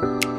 Bye.